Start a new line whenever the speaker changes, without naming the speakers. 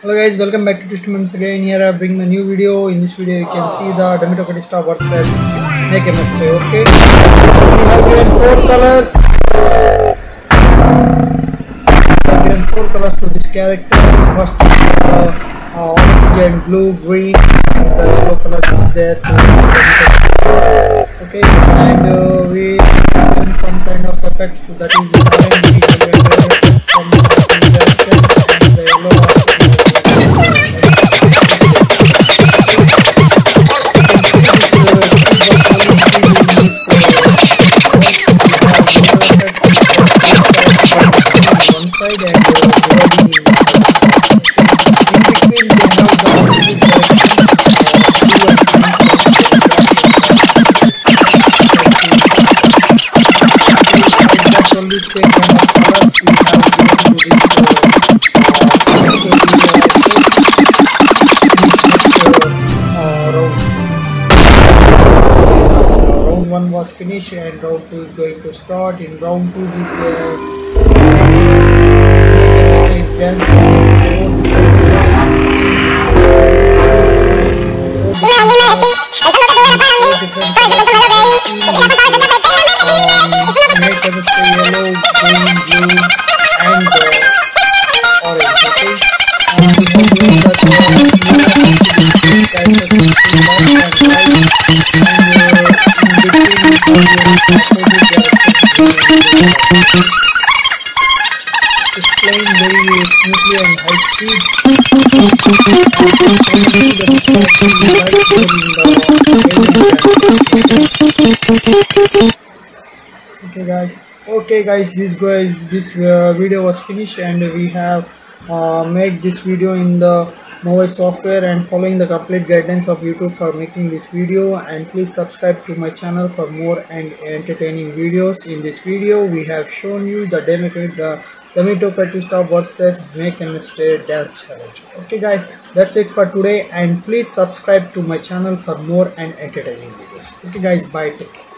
Hello guys, welcome back to Twist Memes again. Here I bring a new video. In this video, you can see the Demito Catista versus Make MST. Okay, we have given four colors. We have given four colors to this character. First, is uh, uh, orange and blue, green, and the yellow color is there Okay, and uh, we have some kind of effects that is the orange, the character, and the yellow. Round one was finished and round two is going to start. In round two this uh, in four different yellow, green, blue, and uh, orange. Okay, and we have it's playing very smoothly and high speed. Okay guys, okay guys, this guys, this uh, video was finished and we have uh, made this video in the mobile software and following the complete guidance of YouTube for making this video and please subscribe to my channel for more and entertaining videos. In this video, we have shown you the demo the Demito versus Make and Stay Dance Challenge. Okay guys, that's it for today and please subscribe to my channel for more and entertaining videos. Okay guys, bye, take care.